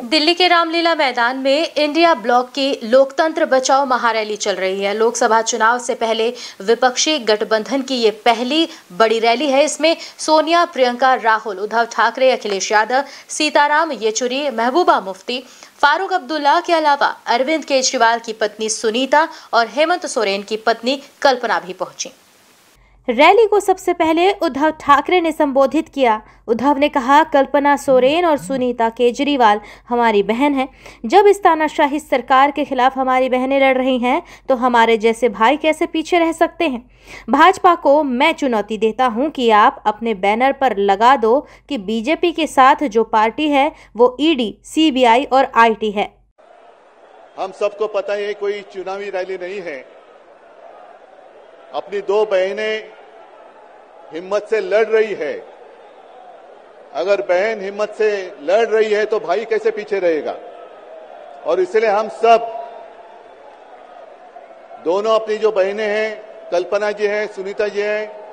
दिल्ली के रामलीला मैदान में इंडिया ब्लॉक की लोकतंत्र बचाओ महारैली चल रही है। लोकसभा चुनाव से पहले विपक्षी गठबंधन की ये पहली बड़ी रैली है। इसमें सोनिया, प्रियंका, राहुल, उद्धव ठाकरे, अखिलेश यादव, सीताराम, येचुरी, महबूबा मुफ्ती, फारूक अब्दुल्ला के अलावा अरविंद केजरीवाल की पत्नी सुनीता और हेमंत सोरेन की पत्नी कल्पना भी पहुँची। रैली को सबसे पहले उद्धव ठाकरे ने संबोधित किया। उद्धव ने कहा, कल्पना सोरेन और सुनीता केजरीवाल हमारी बहन है। जब इस तानाशाही सरकार के खिलाफ हमारी बहनें लड़ रही हैं तो हमारे जैसे भाई कैसे पीछे रह सकते हैं? भाजपा को मैं चुनौती देता हूँ कि आप अपने बैनर पर लगा दो कि बीजेपी के साथ जो पार्टी है, वो ईडी, सीबीआई और आईटी है। हम सबको पता है, कोई चुनावी रैली नहीं है। अपनी दो बहनें हिम्मत से लड़ रही है। अगर बहन हिम्मत से लड़ रही है तो भाई कैसे पीछे रहेगा? और इसलिए हम सब, दोनों अपनी जो बहनें हैं, कल्पना जी हैं, सुनीता जी हैं,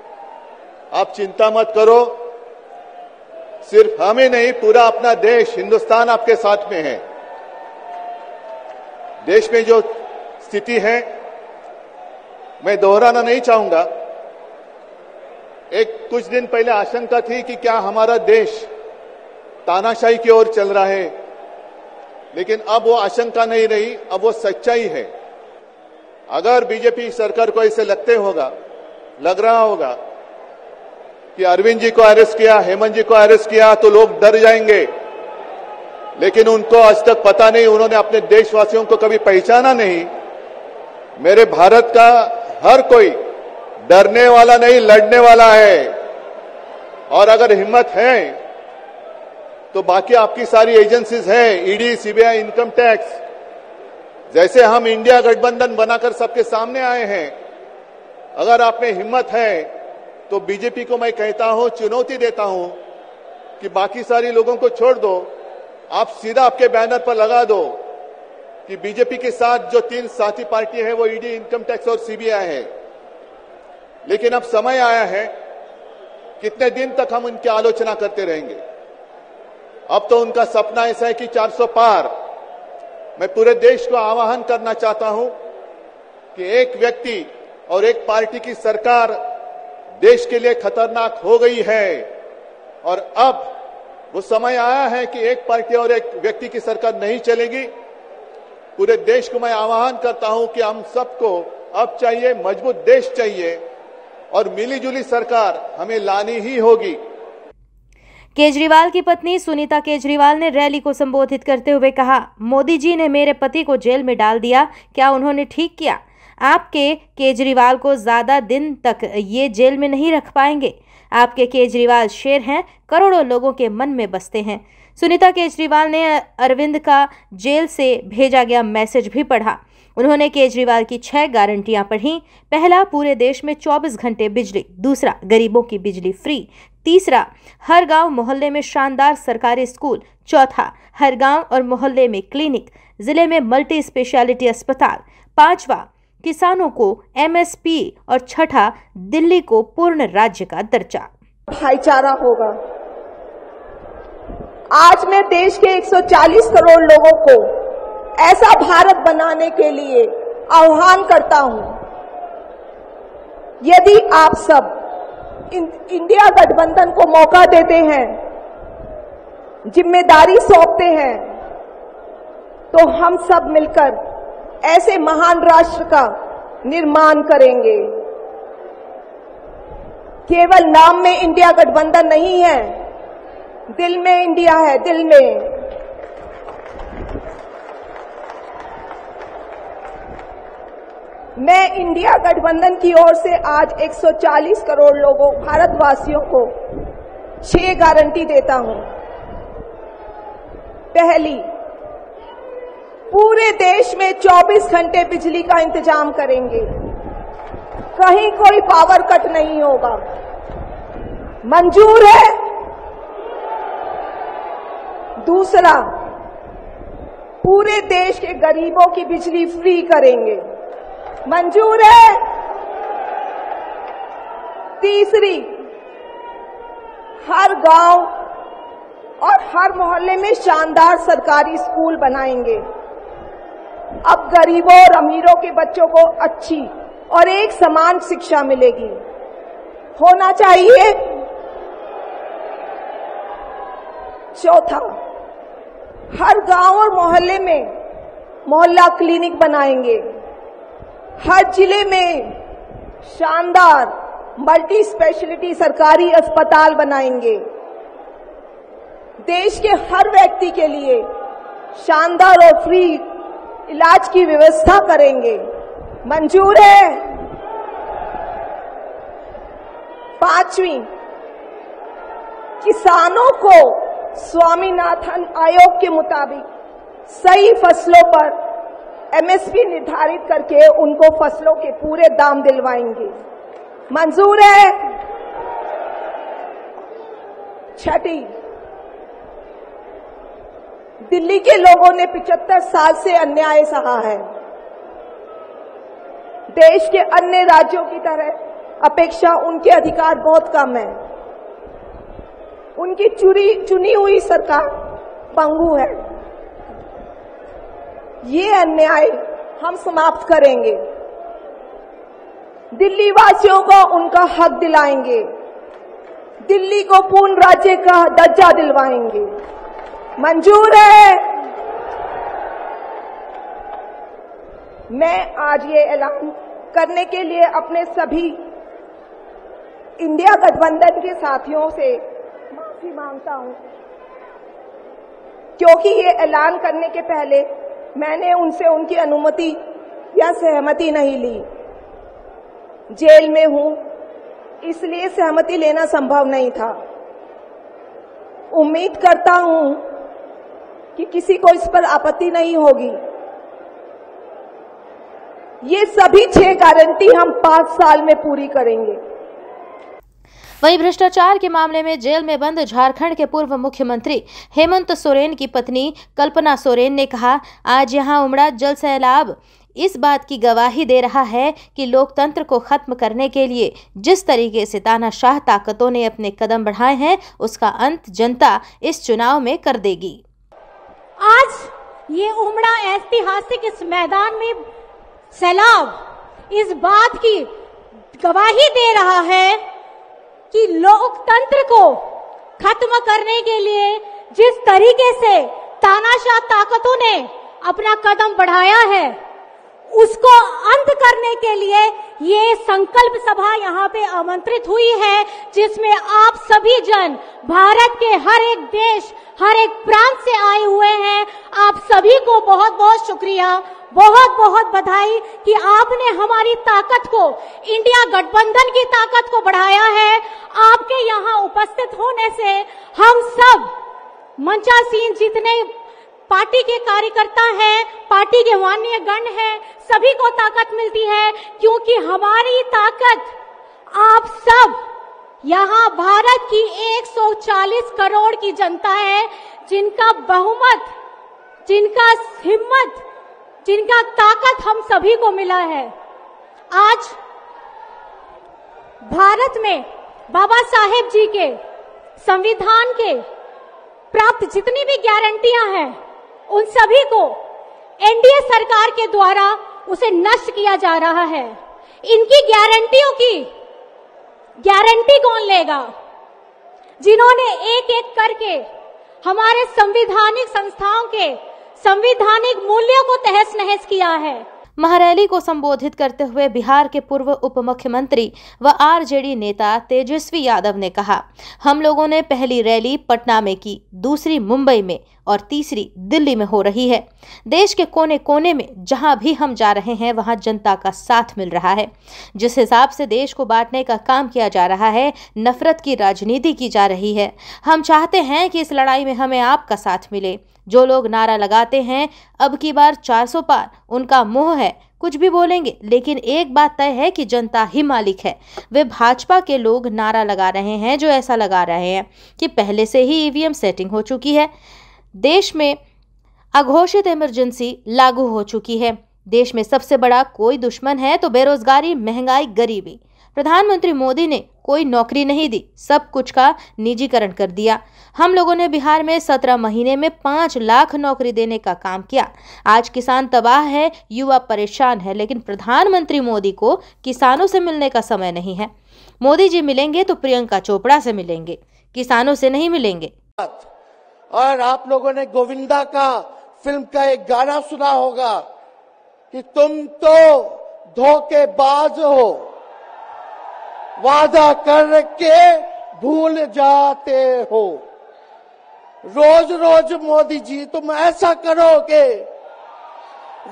आप चिंता मत करो। सिर्फ़ हमें नहीं, पूरा अपना देश हिंदुस्तान आपके साथ में है। देश में जो स्थिति है, मैं दोहराना नहीं चाहूँगा। कुछ दिन पहले आशंका थी कि क्या हमारा देश तानाशाही की ओर चल रहा है। लेकिन अब वो आशंका नहीं रही, अब वो सच्चाई है। अगर बीजेपी सरकार को ऐसे लगते होगा, लग रहा होगा कि अरविंद जी को अरेस्ट किया, हेमंत जी को अरेस्ट किया तो लोग डर जाएँगे। लेकिन उनको आज तक पता नहीं, उन्होंने अपने देशवासियों को कभी पहचाना नहीं। मेरे भारत का हर कोई डरने वाला नहीं, लड़ने वाला है। और अगर हिम्मत है तो बाकी आपकी सारी एजेंसीज हैं ईडी सीबीआई इनकम टैक्स जैसे हम इंडिया गठबंधन बनाकर सबके सामने आए हैं, अगर आप में हिम्मत है तो बीजेपी को मैं कहता हूँ, चुनौती देता हूँ कि बाकी सारी लोगों को छोड़ दो। आप सीधा आपके बैनर पर लगा दो कि बीजेपी के साथ जो तीन साथी पार्टी है, वो ईडी इनकम टैक्स और सीबीआई है। लेकिन अब समय आया है कितने दिन तक हम उनकी आलोचना करते रहेंगे? अब तो उनका सपना ऐसा है कि 400 पार। मैं पूरे देश को आह्वान करना चाहता हूँ कि एक व्यक्ति और एक पार्टी की सरकार देश के लिए खतरनाक हो गई है। और अब वो समय आया है कि एक पार्टी और एक व्यक्ति की सरकार नहीं चलेगी। पूरे देश को मैं आह्वान करता हूँ कि हम सबको अब चाहिए, मज़बूत देश चाहिए। और मिलीजुली सरकार हमें लानी ही होगी। केजरीवाल की पत्नी सुनीता केजरीवाल ने रैली को संबोधित करते हुए कहा, मोदी जी ने मेरे पति को जेल में डाल दिया, क्या उन्होंने ठीक किया? आपके केजरीवाल को ज़्यादा दिन तक ये जेल में नहीं रख पाएँगे। आपके केजरीवाल शेर हैं, करोड़ों लोगों के मन में बसते हैं। सुनीता केजरीवाल ने अरविंद का जेल से भेजा गया मैसेज भी पढ़ा। उन्होंने केजरीवाल की छह गारंटियाँ पढ़ी। पहला, पूरे देश में 24 घंटे बिजली। दूसरा, गरीबों की बिजली फ्री। तीसरा, हर गाँव मोहल्ले में शानदार सरकारी स्कूल। चौथा, हर गाँव और मोहल्ले में क्लिनिक। ज़िले में मल्टी स्पेशलिटी अस्पताल। पांचवा, किसानों को एमएसपी और छठा, दिल्ली को पूर्ण राज्य का दर्जा। भाईचारा होगा। आज मैं देश के 140 करोड़ लोगों को ऐसा भारत बनाने के लिए आह्वान करता हूँ। यदि आप सब इंडिया गठबंधन को मौका देते हैं, ज़िम्मेदारी सौंपते हैं तो हम सब मिलकर ऐसे महान राष्ट्र का निर्माण करेंगे। केवल नाम में इंडिया गठबंधन नहीं है, दिल में इंडिया है, दिल में। मैं इंडिया गठबंधन की ओर से आज 140 करोड़ लोगों, भारतवासियों को छह गारंटी देता हूँ। पहली, पूरे देश में 24 घंटे बिजली का इंतज़ाम करेंगे। कहीं कोई पावर कट नहीं होगा। मंजूर है। दूसरा, पूरे देश के गरीबों की बिजली फ्री करेंगे। मंजूर है। तीसरी, हर गाँव और हर मोहल्ले में शानदार सरकारी स्कूल बनाएँगे। अब गरीबों और अमीरों के बच्चों को अच्छी और एक समान शिक्षा मिलेगी। होना चाहिए। चौथा, हर गाँव और मोहल्ले में मोहल्ला क्लिनिक बनाएँगे। हर ज़िले में शानदार मल्टी स्पेशलिटी सरकारी अस्पताल बनाएँगे। देश के हर व्यक्ति के लिए शानदार और फ्री इलाज की व्यवस्था करेंगे। मंजूर है। पांचवी, किसानों को स्वामीनाथन आयोग के मुताबिक सही फ़सलों पर एमएसपी निर्धारित करके उनको फ़सलों के पूरे दाम दिलवाएँगे। मंजूर है? छठी। दिल्ली के लोगों ने 75 साल से अन्याय सहा है। देश के अन्य राज्यों की तरह अपेक्षा उनके अधिकार बहुत कम है। उनकी चुरी चुनी हुई सरकार पंगु है। ये अन्याय हम समाप्त करेंगे। दिल्ली वासियों को उनका हक दिलाएँगे। दिल्ली को पूर्ण राज्य का दर्जा दिलवाएँगे। मंजूर है। मैं आज ये ऐलान करने के लिए अपने सभी इंडिया गठबंधन के साथियों से माफ़ी माँगता हूँ। क्योंकि ये ऐलान करने के पहले मैंने उनसे उनकी अनुमति या सहमति नहीं ली। जेल में हूँ, इसलिए सहमति लेना संभव नहीं था। उम्मीद करता हूँ कि किसी को इस पर आपत्ति नहीं होगी। ये सभी छह गारंटी हम पाँच साल में पूरी करेंगे। वहीं भ्रष्टाचार के मामले में जेल में बंद झारखंड के पूर्व मुख्यमंत्री हेमंत सोरेन की पत्नी कल्पना सोरेन ने कहा, आज यहाँ उमड़ा जल सैलाब। इस बात की गवाही दे रहा है कि लोकतंत्र को खत्म करने के लिए जिस तरीके से तानाशाह ताकतों ने अपने कदम बढ़ाए हैं, उसका अंत जनता इस चुनाव में कर देगी। आज ये उमड़ा ऐतिहासिक इस मैदान में सैलाब, इस बात की गवाही दे रहा है कि लोकतंत्र को खत्म करने के लिए जिस तरीके से तानाशाह ताकतों ने अपना कदम बढ़ाया है, उसको अंत करने के लिए ये संकल्प सभा यहाँ पे आमंत्रित हुई है, जिसमें आप सभी जन, भारत के हर एक देश, हर एक प्रांत से आए हुए हैं। आप सभी को बहुत बहुत शुक्रिया। बहुत बहुत बधाई कि आपने हमारी ताकत को, इंडिया गठबंधन की ताकत को बढ़ाया है। आपके यहाँ उपस्थित होने से हम सब मंचासीन जितने पार्टी के कार्यकर्ता हैं, पार्टी के माननीय गण हैं, सभी को ताकत मिलती है, क्योंकि हमारी ताकत आप सब, यहाँ भारत की 140 करोड़ की जनता है, जिनका बहुमत, जिनका हिम्मत जिनका ताकत हम सभी को मिला है। आज भारत में बाबा साहेब जी के संविधान के प्राप्त जितनी भी गारंटियाँ हैं, उन सभी को एनडीए सरकार के द्वारा उसे नष्ट किया जा रहा है। इनकी गारंटियों की गारंटी कौन लेगा? जिन्होंने एक एक करके हमारे संविधानिक संस्थाओं के संविधानिक मूल्यों को तहस नहस किया है। महारैली को संबोधित करते हुए बिहार के पूर्व उप मुख्यमंत्री व आरजेडी नेता तेजस्वी यादव ने कहा, हम लोगों ने पहली रैली पटना में की, दूसरी मुंबई में और तीसरी दिल्ली में हो रही है। देश के कोने कोने में जहाँ भी हम जा रहे हैं, वहाँ जनता का साथ मिल रहा है। जिस हिसाब से देश को बांटने का काम किया जा रहा है, नफरत की राजनीति की जा रही है। हम चाहते हैं कि इस लड़ाई में हमें आपका साथ मिले। जो लोग नारा लगाते हैं, अब की बार 400 पार, उनका मुँह है। कुछ भी बोलेंगे, लेकिन एक बात तय है कि जनता ही मालिक है। वे भाजपा के लोग नारा लगा रहे हैं, जो ऐसा लगा रहे हैं कि पहले से ही ईवीएम सेटिंग हो चुकी है। देश में अघोषित इमरजेंसी लागू हो चुकी है। देश में सबसे बड़ा कोई दुश्मन है तो बेरोजगारी, महँगाई, गरीबी। प्रधानमंत्री मोदी ने कोई नौकरी नहीं दी, सब कुछ का निजीकरण कर दिया। हम लोगों ने बिहार में सत्रह महीने में पाँच लाख नौकरी देने का काम किया। आज किसान तबाह है, युवा परेशान है, लेकिन प्रधानमंत्री मोदी को किसानों से मिलने का समय नहीं है। मोदी जी मिलेंगे तो प्रियंका चोपड़ा से मिलेंगे। किसानों से नहीं मिलेंगे। और आप लोगों ने गोविंदा का फ़िल्म का एक गाना सुना होगा कि तुम तो धोखेबाज हो। वादा करके भूल जाते हो। रोज रोज मोदी जी, तुम ऐसा करोगे?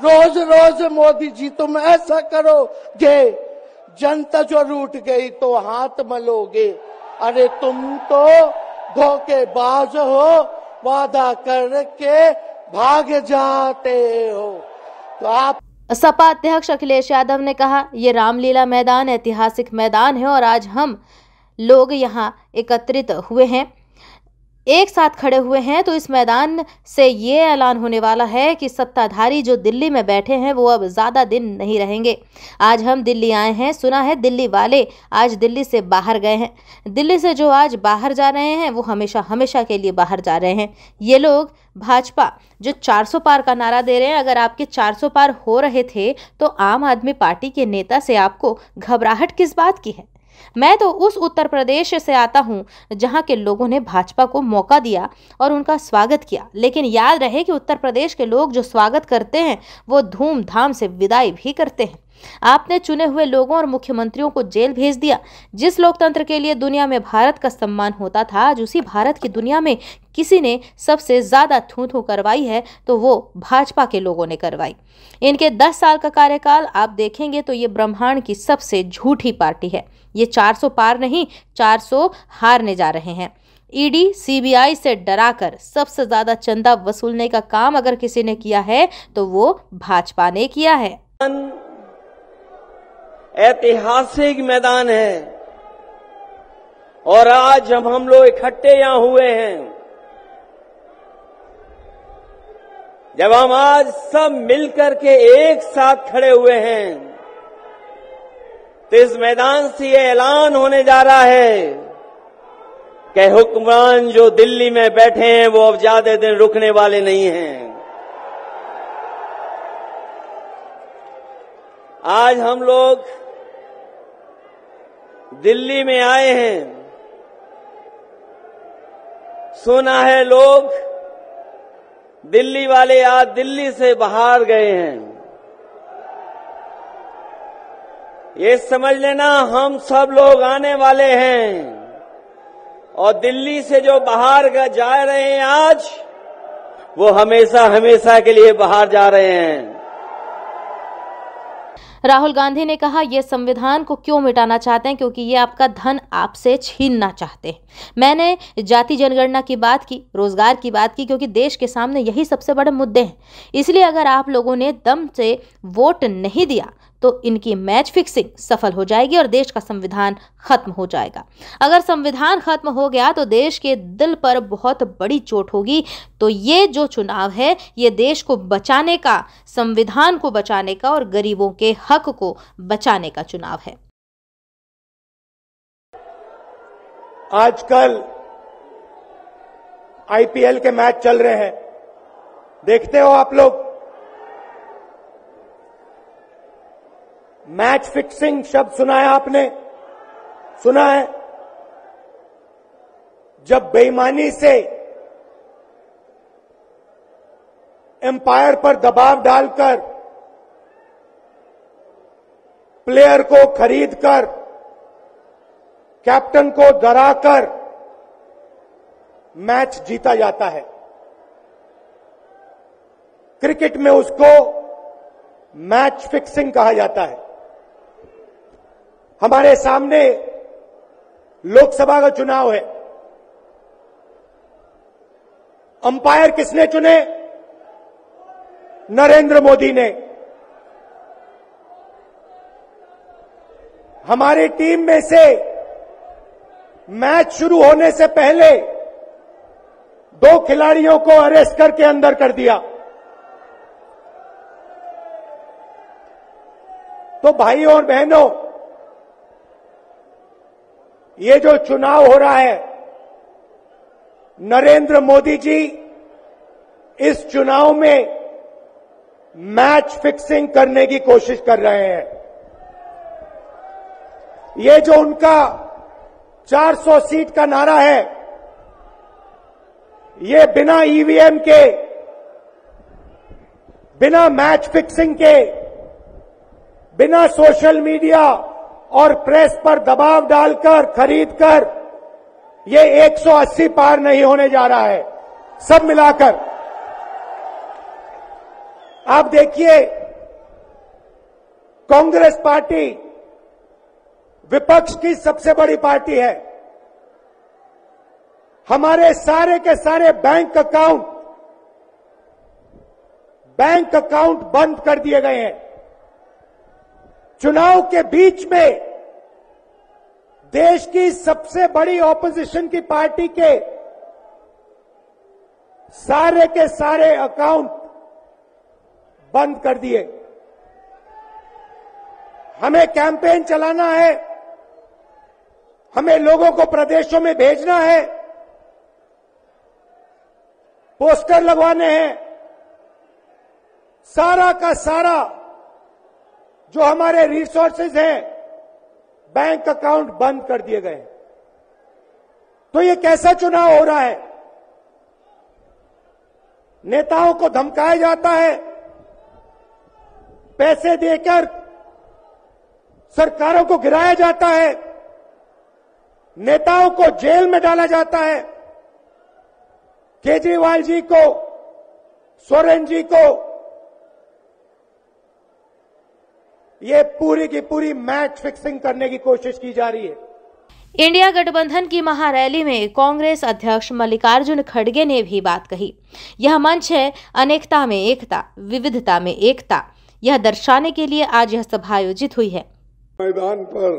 रोज रोज मोदी जी, तुम ऐसा करोगे? जनता जो रूठ गई तो हाथ मलोगे। अरे तुम तो धोखेबाज हो। वादा करके भाग जाते हो। तो आप सपा अध्यक्ष अखिलेश यादव ने कहा, ये रामलीला मैदान ऐतिहासिक मैदान है और आज हम लोग यहाँ एकत्रित हुए हैं। एक साथ खड़े हुए हैं तो इस मैदान से ये ऐलान होने वाला है कि सत्ताधारी जो दिल्ली में बैठे हैं, वो अब ज़्यादा दिन नहीं रहेंगे। आज हम दिल्ली आए हैं, सुना है दिल्ली वाले आज दिल्ली से बाहर गए हैं। दिल्ली से जो आज बाहर जा रहे हैं, वो हमेशा हमेशा के लिए बाहर जा रहे हैं। ये लोग भाजपा, जो 400 पार का नारा दे रहे हैं, अगर आपके 400 पार हो रहे थे तो आम आदमी पार्टी के नेता से आपको घबराहट किस बात की है? मैं तो उस उत्तर प्रदेश से आता हूँ, जहाँ के लोगों ने भाजपा को मौका दिया और उनका स्वागत किया। लेकिन याद रहे कि उत्तर प्रदेश के लोग जो स्वागत करते हैं, वो धूमधाम से विदाई भी करते हैं। आपने चुने हुए लोगों और मुख्यमंत्रियों को जेल भेज दिया। जिस लोकतंत्र के लिए दुनिया में भारत का सम्मान होता था, आज उसी भारत की दुनिया में किसी ने सबसे ज़्यादा थू थू करवाई है तो वो भाजपा के लोगों ने करवाई। इनके दस साल का कार्यकाल आप देखेंगे तो ये ब्रह्मांड की सबसे झूठी पार्टी है। ये 400 पार नहीं 400 हारने जा रहे हैं। ईडी, सीबीआई से डराकर सबसे ज़्यादा चंदा वसूलने का काम अगर किसी ने किया है तो वो भाजपा ने किया है। ऐतिहासिक मैदान है और आज जब हम लोग इकट्ठे यहाँ हुए हैं, जब हम आज सब मिलकर के एक साथ खड़े हुए हैं तो इस मैदान से ये ऐलान होने जा रहा है कि हुक्मरान जो दिल्ली में बैठे हैं, वो अब ज़्यादा दिन रुकने वाले नहीं हैं। आज हम लोग दिल्ली में आए हैं। सुना है लोग, दिल्ली वाले आज दिल्ली से बाहर गए हैं। ये समझ लेना, हम सब लोग आने वाले हैं। और दिल्ली से जो बाहर जा रहे हैं आज, वो हमेशा हमेशा के लिए बाहर जा रहे हैं। राहुल गांधी ने कहा यह संविधान को क्यों मिटाना चाहते हैं? क्योंकि ये आपका धन आपसे छीनना चाहते हैं। मैंने जाति जनगणना की बात की, रोज़गार की बात की, क्योंकि देश के सामने यही सबसे बड़े मुद्दे हैं। इसलिए अगर आप लोगों ने दम से वोट नहीं दिया तो इनकी मैच फिक्सिंग सफल हो जाएगी और देश का संविधान खत्म हो जाएगा। अगर संविधान खत्म हो गया तो देश के दिल पर बहुत बड़ी चोट होगी। तो ये जो चुनाव है, ये देश को बचाने का, संविधान को बचाने का और गरीबों के हक को बचाने का चुनाव है। आजकल आईपीएल के मैच चल रहे हैं। देखते हो आप लोग? मैच फिक्सिंग शब्द सुना है आपने। सुना है? जब बेईमानी से एम्पायर पर दबाव डालकर प्लेयर को खरीदकर, कैप्टन को डराकर मैच जीता जाता है। क्रिकेट में उसको मैच फिक्सिंग कहा जाता है। हमारे सामने लोकसभा का चुनाव है। अंपायर किसने चुने? नरेंद्र मोदी ने। हमारी टीम में से मैच शुरू होने से पहले दो खिलाड़ियों को अरेस्ट करके अंदर कर दिया। तो भाई और बहनों ये जो चुनाव हो रहा है, नरेंद्र मोदी जी, इस चुनाव में मैच फिक्सिंग करने की कोशिश कर रहे हैं। ये जो उनका 400 सीट का नारा है, ये बिना ईवीएम के, बिना मैच फिक्सिंग के, बिना सोशल मीडिया और प्रेस पर दबाव डालकर, खरीदकर, ये 180 पार नहीं होने जा रहा है। सब मिलाकर। आप देखिए, कांग्रेस पार्टी विपक्ष की सबसे बड़ी पार्टी है। हमारे सारे के सारे बैंक अकाउंट बैंक अकाउंट बंद कर दिए गए हैं। चुनाव के बीच में देश की सबसे बड़ी ऑपोजिशन की पार्टी के सारे के सारे अकाउंट बंद कर दिए। हमें कैंपेन चलाना है। हमें लोगों को प्रदेशों में भेजना है। पोस्टर लगवाने हैं। सारा का सारा जो हमारे रिसोर्सेज हैं बैंक अकाउंट बंद कर दिए गए तो ये कैसा चुनाव हो रहा है? नेताओं को धमकाया जाता है, पैसे देकर सरकारों को गिराया जाता है, नेताओं को जेल में डाला जाता है। केजरीवाल जी को, सोरेन जी को ये पूरी की पूरी मैच फिक्सिंग करने की कोशिश की जा रही है। इंडिया गठबंधन की महारैली में कांग्रेस अध्यक्ष मल्लिकार्जुन खड़गे ने भी बात कही। यह मंच है अनेकता में एकता विविधता में एकता। यह दर्शाने के लिए आज यह सभा आयोजित हुई है। मैदान पर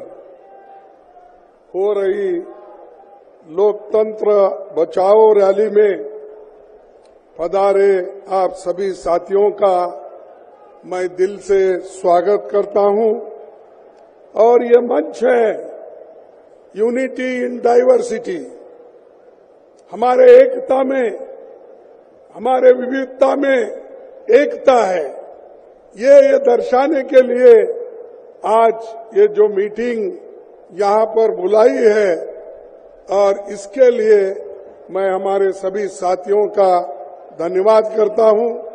हो रही लोकतंत्र बचाओ रैली में पधारे आप सभी साथियों का मैं दिल से स्वागत करता हूँ। और ये मंच है यूनिटी इन डाइवर्सिटी हमारे एकता में, हमारे विविधता में एकता है। ये ये दर्शाने के लिए आज ये जो मीटिंग यहाँ पर बुलाई है, और इसके लिए मैं हमारे सभी साथियों का धन्यवाद करता हूँ।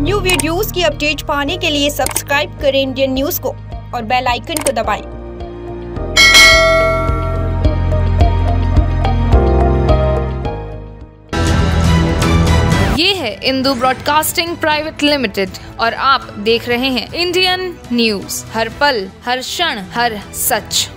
न्यू वीडियोस की अपडेट पाने के लिए सब्सक्राइब करें इंडियन न्यूज़ को और बेल आइकन को दबाएँ। ये है इंदू ब्रॉडकास्टिंग प्राइवेट लिमिटेड और आप देख रहे हैं इंडियन न्यूज़ हर पल, हर क्षण, हर सच